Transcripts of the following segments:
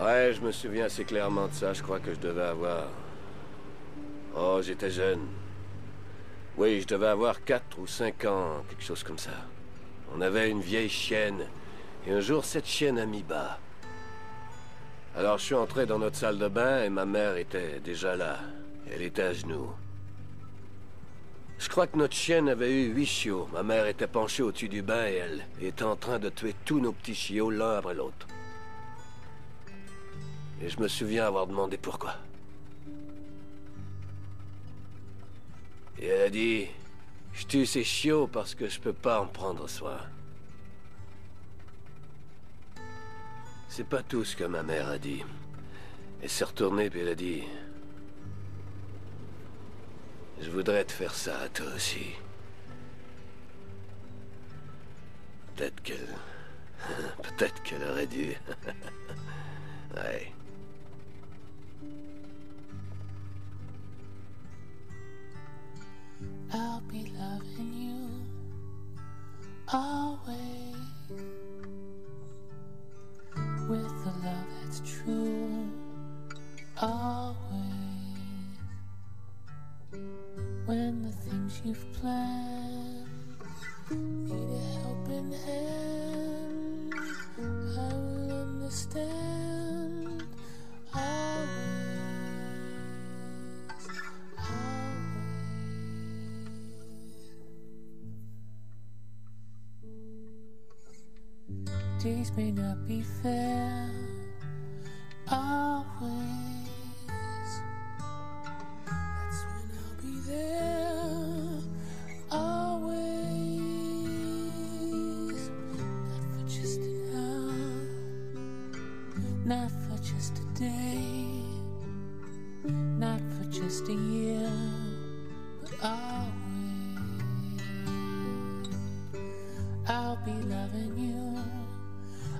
Ouais, je me souviens assez clairement de ça. Je crois que je devais avoir... Oh, j'étais jeune. Oui, je devais avoir 4 ou 5 ans, quelque chose comme ça. On avait une vieille chienne, et un jour, cette chienne a mis bas. Alors je suis entré dans notre salle de bain, et ma mère était déjà là. Elle était à genoux. Je crois que notre chienne avait eu huit chiots. Ma mère était penchée au-dessus du bain et elle était en train de tuer tous nos petits chiots l'un après l'autre. Et je me souviens avoir demandé pourquoi. Et elle a dit, je tue ces chiots parce que je peux pas en prendre soin. C'est pas tout ce que ma mère a dit. Elle s'est retournée puis elle a dit, je voudrais te faire ça à toi aussi. Peut-être qu'elle... Peut-être qu'elle aurait dû. ouais. With a love that's true. Always when the things you've planned need a helping hand I will understand days may not be fair. Always. That's when I'll be there. Always. Not for just an hour. Not for just a day. Not for just a year. But always. I'll be loving you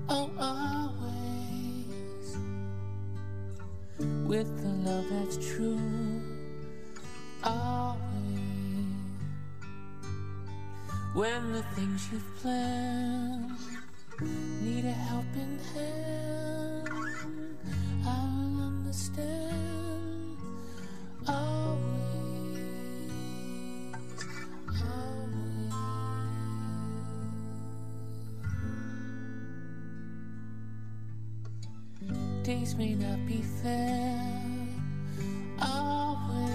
oh always. With the love that's true. Always. When the things you've planned need a helping hand I will understand days may not be fair. Always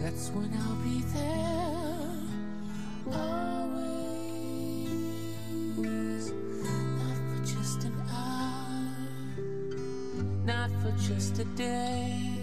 that's when I'll be there. Always not for just an hour. Not for just a day